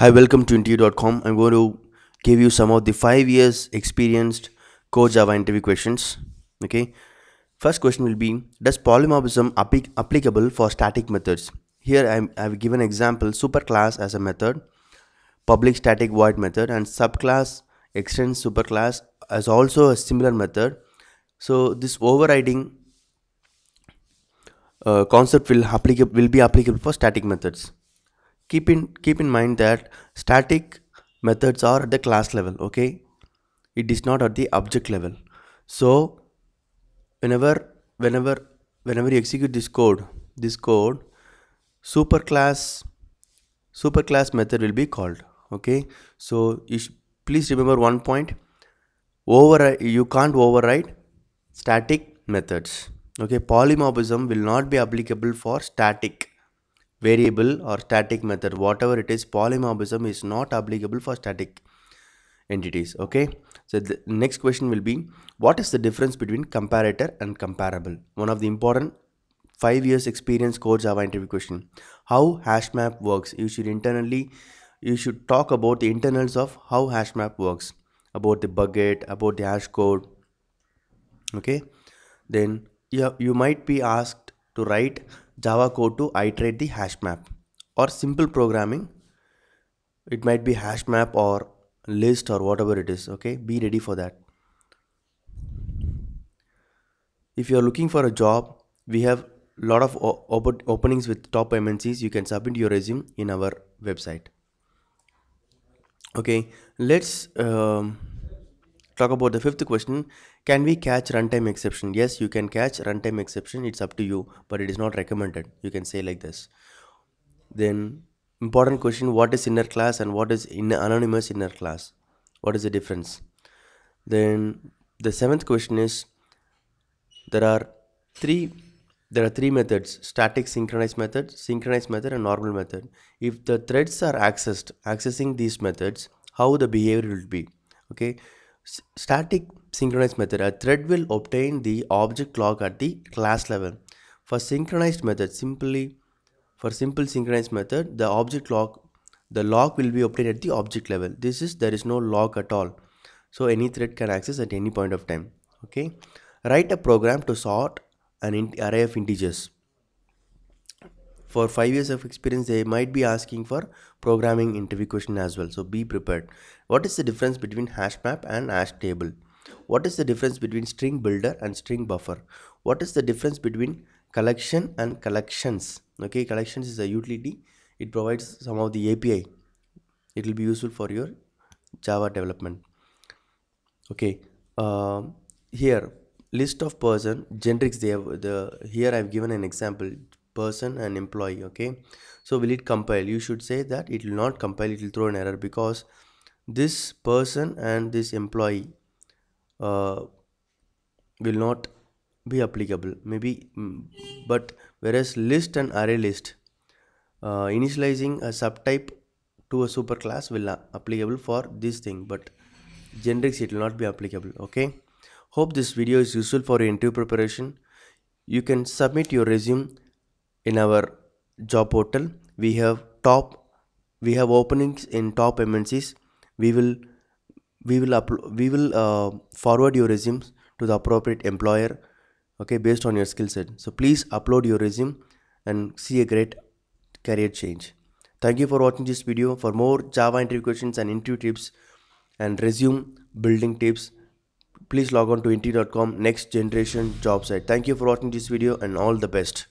Hi, welcome to interview.com. I'm going to give you some of the five years experienced core Java interview questions. Okay. First question will be Does polymorphism applic- applicable for static methods? Here I'm, I've given example superclass as a method, public static void method, and subclass extends superclass as also a similar method. So this overriding uh, concept will will be applicable for static methods keep in keep in mind that static methods are at the class level okay? It is not at the object level. So whenever whenever whenever you execute this code this code superclass superclass method will be called okay? So you please remember one point. Over you can't override static methods okay? Polymorphism will not be applicable for static variable or static method. Whatever it is polymorphism is not applicable for static entities okay? So the next question will be what is the difference between comparator and comparable? One of the important five years experience core java interview question. How hash map works? You should internally you should talk about the internals of how hash map works. About the bucket about the hash code okay? Then you, you might be asked to write Java code to iterate the hash map or simple programming. It might be hash map or list or whatever it is. Okay, be ready for that. If you are looking for a job, we have a lot of op openings with top MNCs. You can submit your resume in our website. Okay, let's um, talk about the fifth question. Can we catch runtime exception? Yes you can catch runtime exception. It's up to you but it is not recommended. You can say like this. Then important question what is inner class and what is in anonymous inner class? What is the difference? Then the seventh question is there are three there are three methods static synchronized method synchronized method and normal method. If the threads are accessed accessing these methods how the behavior will be okay static synchronized method, a thread will obtain the object lock at the class level. For synchronized method, simply for simple synchronized method, the object lock, the lock will be obtained at the object level. This is there is no lock at all. So any thread can access at any point of time. Okay. Write a program to sort an array of integers for five years of experience they might be asking for programming interview question as well. So be prepared. What is the difference between hash map and hash table? What is the difference between string builder and string buffer? What is the difference between collection and collections? Okay collections is a utility. It provides some of the api it will be useful for your java development. Okay uh, here list of person generics they have the here i've given an example person and employee okay? So will it compile? You should say that it will not compile it will throw an error because this person and this employee uh, will not be applicable. Maybe mm, but whereas list and array list uh, initializing a subtype to a superclass will applicable for this thing but generics it will not be applicable okay? Hope this video is useful for your interview preparation. You can submit your resume in our job portal. We have top we have openings in top mncs we will we will upload we will uh, forward your resumes to the appropriate employer okay based on your skill set. So please upload your resume and see a great career change. Thank you for watching this video. For more java interview questions and interview tips and resume building tips please log on to InterviewDot.com next generation job site. Thank you for watching this video and all the best